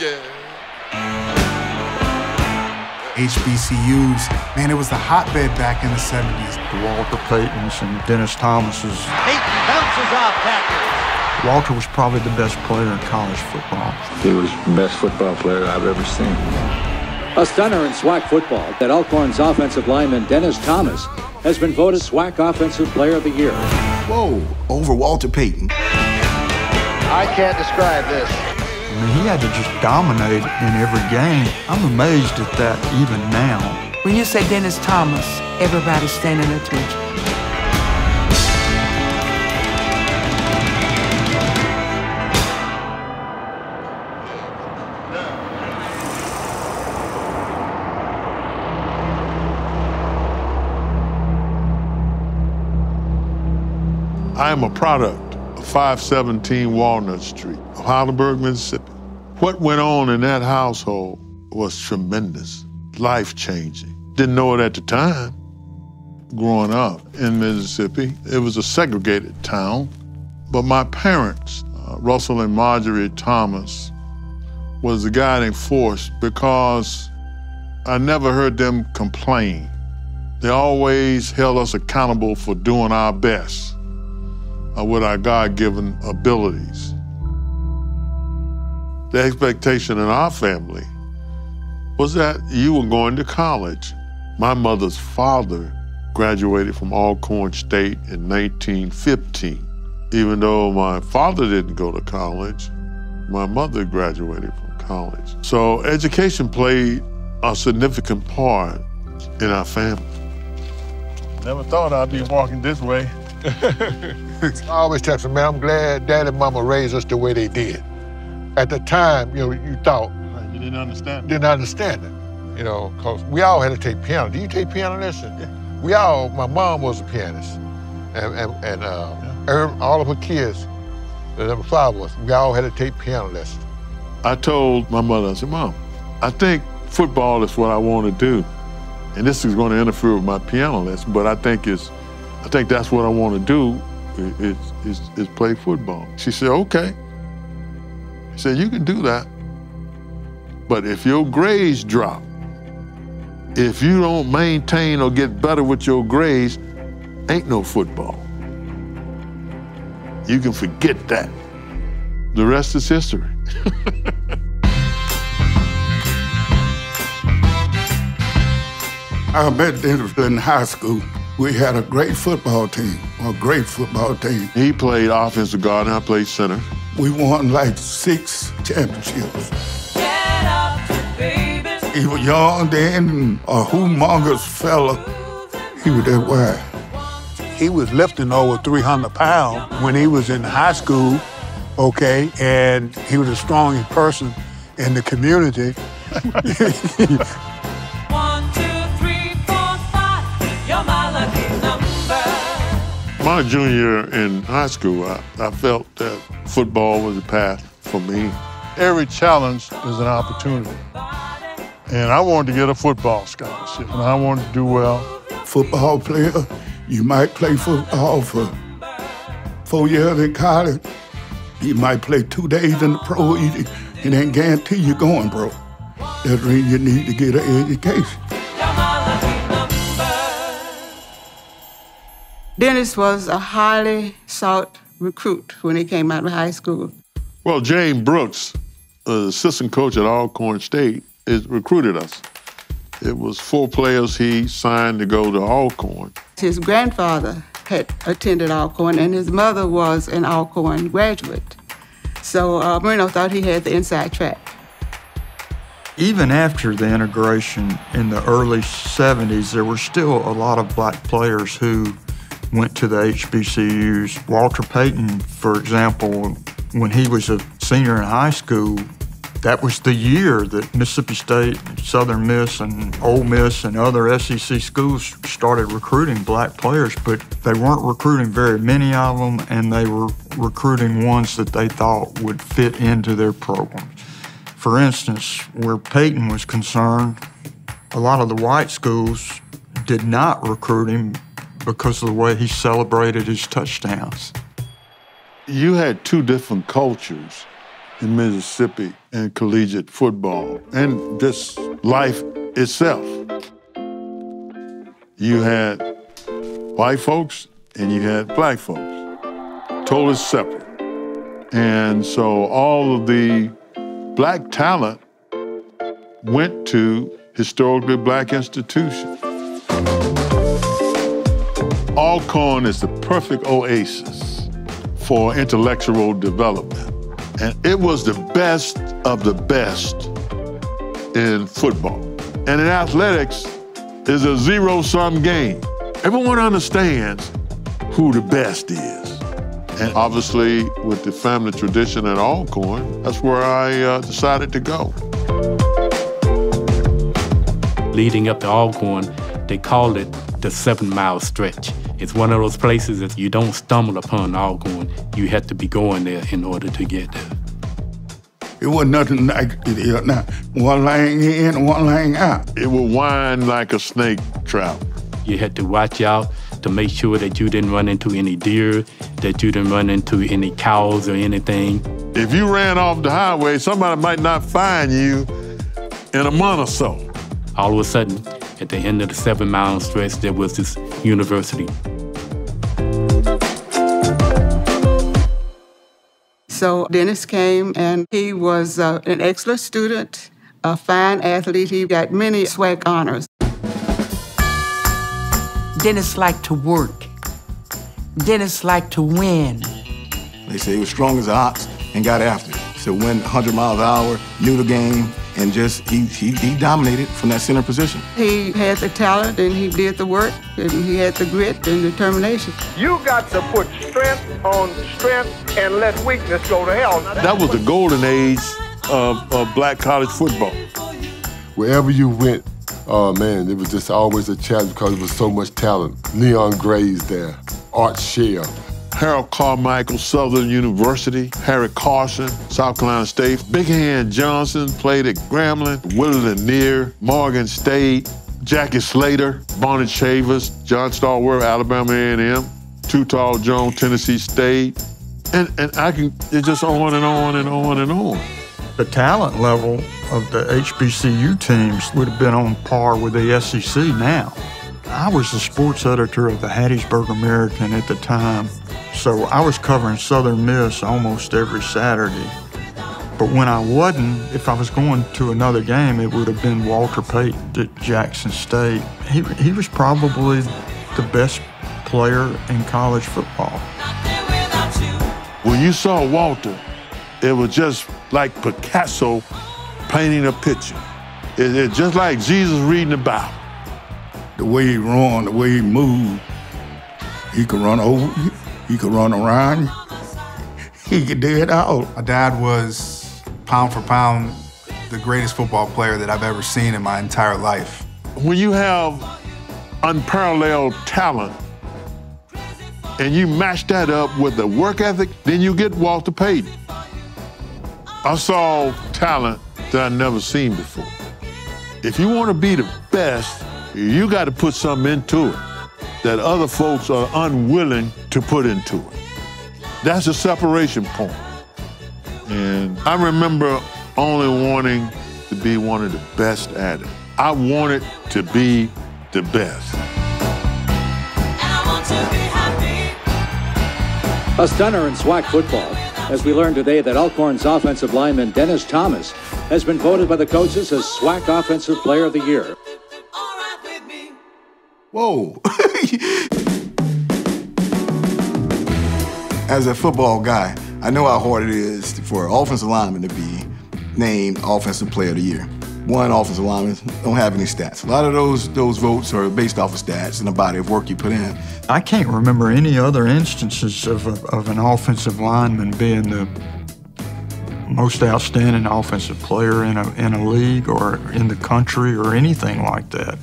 yeah. HBCUs, man, it was the hotbed back in the 70s. The Walter Paytons and Dennis Thomases. Payton bounces off tackle. Walter was probably the best player in college football. He was the best football player I've ever seen. A stunner in SWAC football that Alcorn's offensive lineman Dennis Thomas has been voted SWAC Offensive Player of the Year. Whoa, over Walter Payton. I can't describe this. I mean, he had to just dominate in every game. I'm amazed at that even now. When you say Dennis Thomas, everybody's standing attention. I am a product of 517 Walnut Street Heidelberg, Mississippi. What went on in that household was tremendous, life changing. Didn't know it at the time. Growing up in Mississippi, it was a segregated town, but my parents, uh, Russell and Marjorie Thomas, was the guiding force because I never heard them complain. They always held us accountable for doing our best with our God given abilities. The expectation in our family was that you were going to college. My mother's father graduated from Alcorn State in 1915. Even though my father didn't go to college, my mother graduated from college. So education played a significant part in our family. Never thought I'd be walking this way. I always tell them, man, I'm glad dad and mama raised us the way they did. At the time, you know, you thought. You didn't understand. Didn't understand it, you know, because we all had to take piano. Do you take piano lessons? Yeah. We all, my mom was a pianist. And, and, and uh, yeah. all of her kids, the number five was, we all had to take piano lessons. I told my mother, I said, Mom, I think football is what I want to do. And this is going to interfere with my piano lesson, but I think it's, I think that's what I want to do is, is, is play football. She said, okay. She said, you can do that. But if your grades drop, if you don't maintain or get better with your grades, ain't no football. You can forget that. The rest is history. I met Dennis in high school. We had a great football team, a great football team. He played offensive guard and I played center. We won like six championships. He was young then, a humongous fella. He was that wide. He was lifting over 300 pounds when he was in high school, okay, and he was the strongest person in the community. My junior year in high school, I, I felt that football was a path for me. Every challenge is an opportunity. And I wanted to get a football scholarship, and I wanted to do well. Football player, you might play football for four years in college. You might play two days in the pro. It ain't guarantee you're going, bro. That's when you need to get an education. Dennis was a highly sought recruit when he came out of high school. Well, James Brooks, uh, assistant coach at Alcorn State, is recruited us. It was four players he signed to go to Alcorn. His grandfather had attended Alcorn, and his mother was an Alcorn graduate. So uh, Marino thought he had the inside track. Even after the integration in the early 70s, there were still a lot of black players who went to the HBCUs. Walter Payton, for example, when he was a senior in high school, that was the year that Mississippi State, Southern Miss, and Ole Miss and other SEC schools started recruiting black players, but they weren't recruiting very many of them, and they were recruiting ones that they thought would fit into their program. For instance, where Payton was concerned, a lot of the white schools did not recruit him because of the way he celebrated his touchdowns. You had two different cultures in Mississippi in collegiate football and just life itself. You had white folks and you had black folks, totally separate. And so all of the black talent went to historically black institutions. Alcorn is the perfect oasis for intellectual development. And it was the best of the best in football. And in athletics, is a zero-sum game. Everyone understands who the best is. And obviously, with the family tradition at Alcorn, that's where I uh, decided to go. Leading up to Alcorn, they call it the seven mile stretch. It's one of those places that you don't stumble upon Alcorn. You have to be going there in order to get there. It wasn't nothing like it is now. One lane in, one lane out. It would wind like a snake trap. You had to watch out to make sure that you didn't run into any deer, that you didn't run into any cows or anything. If you ran off the highway, somebody might not find you in a month or so. All of a sudden, at the end of the seven mile stretch, there was this university. So Dennis came and he was uh, an excellent student, a fine athlete. He got many SWAC honors. Dennis liked to work. Dennis liked to win. They say he was strong as an ox and got after it. So went 100 miles an hour, knew the game, and just he, he he dominated from that center position. He had the talent and he did the work and he had the grit and determination. You got to put strength on strength and let weakness go to hell. That was the golden age of, of black college football. Wherever you went, oh man, it was just always a challenge because there was so much talent. Leon Gray's there, Art Shell, Harold Carmichael, Southern University, Harry Carson, South Carolina State, Big Hand Johnson played at Grambling, Willard Lanier, Morgan State, Jackie Slater, Barnett Chavous, John Stallworth, Alabama A&M, Too Tall Jones, Tennessee State, and, and I can, it's just on and on and on and on. The talent level of the HBCU teams would have been on par with the SEC now. I was the sports editor of the Hattiesburg American at the time, so I was covering Southern Miss almost every Saturday. But when I wasn't, if I was going to another game, it would have been Walter Payton at Jackson State. He, he was probably the best player in college football. When you saw Walter, it was just like Picasso painting a picture. It, it's just like Jesus reading the Bible. The way he run, the way he moved, he could run over you, he could run around he could do it all. My dad was pound for pound the greatest football player that I've ever seen in my entire life. When you have unparalleled talent and you match that up with the work ethic, then you get Walter Payton. I saw talent that I'd never seen before. If you want to be the best, you got to put something into it that other folks are unwilling to put into it. That's a separation point. And I remember only wanting to be one of the best at it. I wanted to be the best. A stunner in SWAC football, as we learned today that Alcorn's offensive lineman Dennis Thomas has been voted by the coaches as SWAC Offensive Player of the Year. Whoa. As a football guy, I know how hard it is for an offensive lineman to be named Offensive Player of the Year. One offensive lineman don't have any stats. A lot of those those votes are based off of stats and the body of work you put in. I can't remember any other instances of, a, of an offensive lineman being the most outstanding offensive player in a, in a league or in the country or anything like that.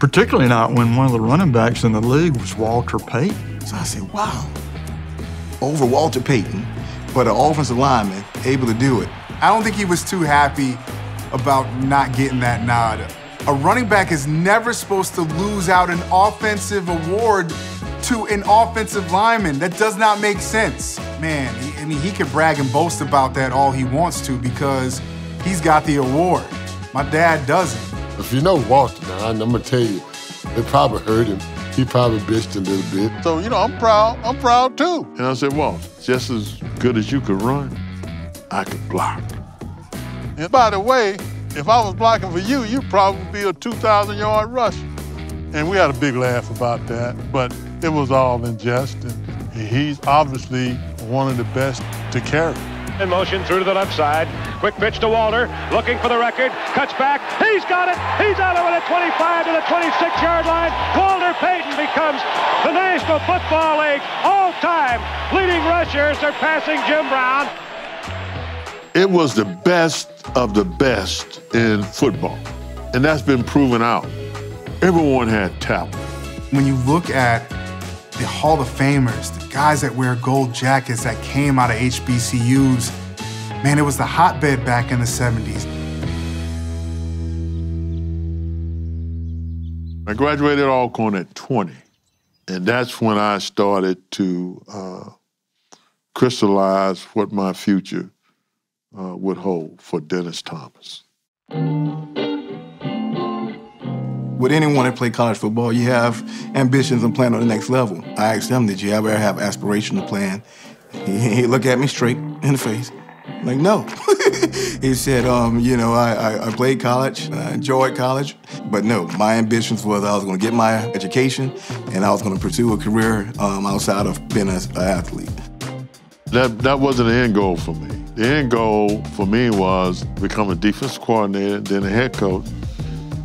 Particularly not when one of the running backs in the league was Walter Payton. So I said, wow, over Walter Payton, but an offensive lineman able to do it. I don't think he was too happy about not getting that nod. A running back is never supposed to lose out an offensive award to an offensive lineman. That does not make sense. Man, he, mean, he can brag and boast about that all he wants to because he's got the award. My dad doesn't. If you know Walter now, I'm gonna tell you, they probably hurt him. He probably bitched a little bit. So, you know, I'm proud. I'm proud too. And I said, well, just as good as you could run, I could block. And by the way, if I was blocking for you, you'd probably be a 2,000 yard rush. And we had a big laugh about that, but it was all in jest. And he's obviously one of the best to carry. In motion through to the left side. Quick pitch to Walter, looking for the record, cuts back. He's got it. He's out of it at 25 to the 26-yard line. Walter Payton becomes the National Football League all-time leading rusher, surpassing Jim Brown. It was the best of the best in football, and that's been proven out. Everyone had talent. When you look at the Hall of Famers, the guys that wear gold jackets that came out of HBCUs, man, it was the hotbed back in the 70s. I graduated Alcorn at 20, and that's when I started to uh, crystallize what my future uh, would hold for Dennis Thomas. With anyone that play college football, you have ambitions and plan on the next level. I asked him, did you ever have aspiration to plan? He, looked at me straight in the face. Like, no. he said, um, you know, I, I, I, played college, I enjoyed college, but no, my ambitions was I was going to get my education and I was going to pursue a career um, outside of being an athlete. That, that wasn't the end goal for me. The end goal for me was become a defense coordinator, then a head coach,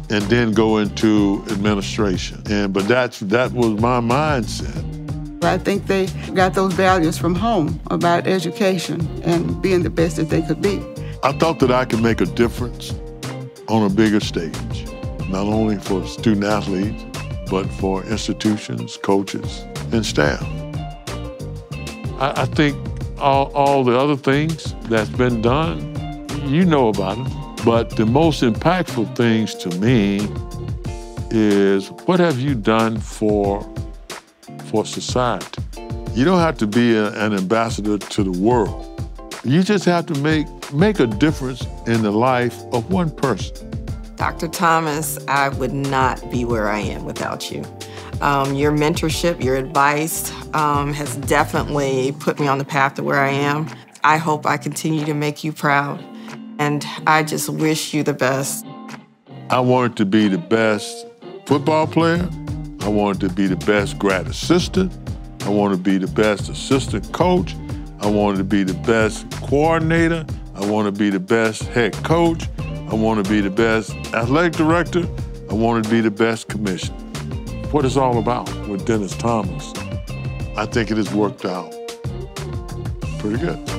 and then go into administration. And but that's that was my mindset. I think they got those values from home about education and being the best that they could be. I thought that I could make a difference on a bigger stage, not only for student athletes, but for institutions, coaches, and staff. I, I think all, all the other things that's been done, you know about them. But the most impactful things to me is what have you done for, for society? You don't have to be a, an ambassador to the world. You just have to make, make a difference in the life of one person. Dr. Thomas, I would not be where I am without you. Um, your mentorship, your advice um, has definitely put me on the path to where I am. I hope I continue to make you proud. And I just wish you the best. I wanted to be the best football player. I wanted to be the best grad assistant. I wanted to be the best assistant coach. I wanted to be the best coordinator. I want to be the best head coach. I want to be the best athletic director. I want to be the best commissioner. What it's all about with Dennis Thomas, I think it has worked out pretty good.